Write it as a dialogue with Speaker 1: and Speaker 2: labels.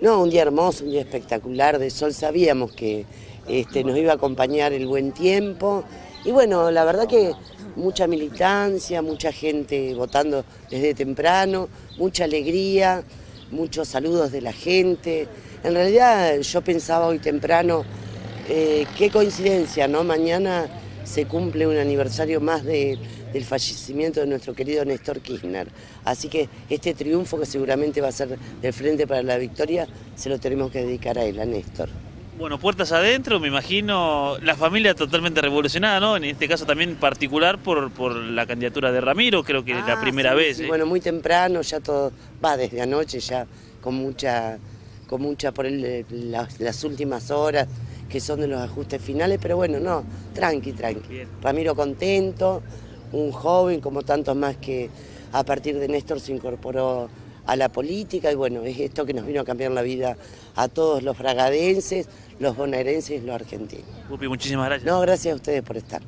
Speaker 1: No, un día hermoso, un día espectacular de sol. Sabíamos que este, nos iba a acompañar el buen tiempo. Y bueno, la verdad que mucha militancia, mucha gente votando desde temprano, mucha alegría, muchos saludos de la gente. En realidad yo pensaba hoy temprano, eh, qué coincidencia, ¿no? Mañana se cumple un aniversario más de del fallecimiento de nuestro querido Néstor Kirchner. Así que este triunfo que seguramente va a ser del Frente para la Victoria, se lo tenemos que dedicar a él, a Néstor.
Speaker 2: Bueno, puertas adentro, me imagino, la familia totalmente revolucionada, ¿no? En este caso también particular por, por la candidatura de Ramiro, creo que es la
Speaker 1: Ah,
Speaker 2: primera
Speaker 1: sí,
Speaker 2: vez.
Speaker 1: sí,
Speaker 2: ¿eh?
Speaker 1: Bueno, muy temprano, ya todo va desde anoche, ya con mucha, con mucha por el- las, las últimas horas que son de los ajustes finales, pero bueno, no, tranqui, tranqui.
Speaker 2: Bien.
Speaker 1: Ramiro contento, un joven como tantos más que a partir de Néstor se incorporó a la política y bueno, es esto que nos vino a cambiar la vida a todos los fragadenses, los bonaerenses y los argentinos.
Speaker 2: Pupi, muchísimas gracias.
Speaker 1: No, gracias a ustedes por estar.